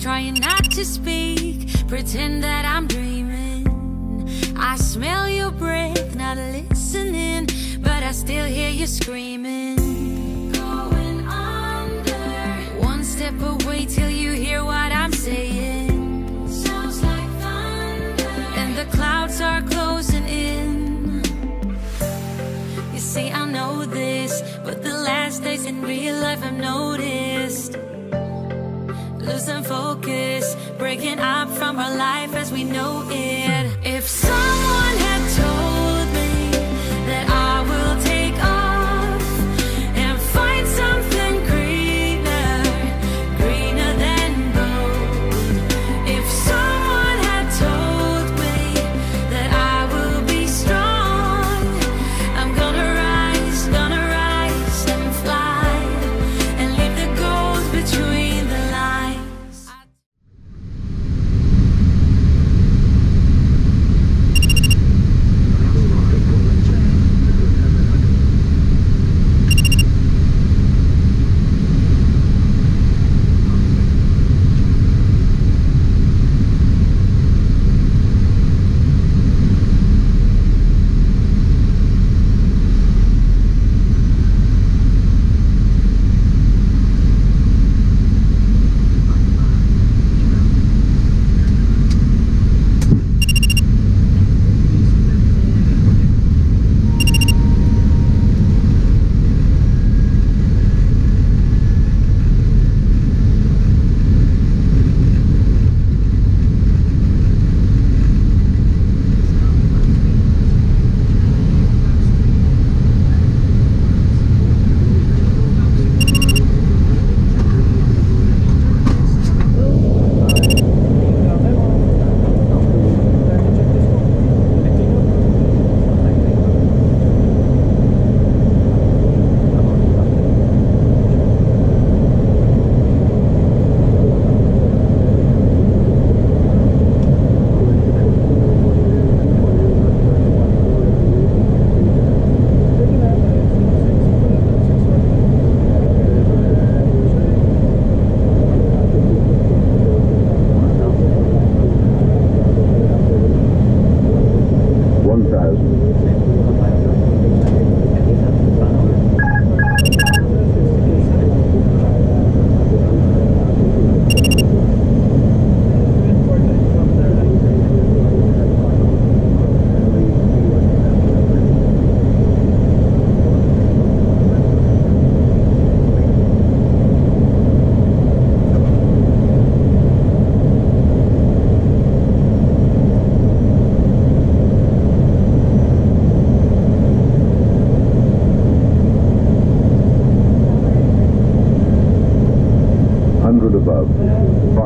trying not to speak, pretend that I'm dreaming. I smell your breath, not listening, but I still hear you screaming. Going under. One step away till you hear what I'm saying. Sounds like thunder. And the clouds are closing in. You see, I know this, but the last days in real life I've noticed. Losing focus, breaking up from our life as we know it.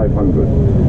500.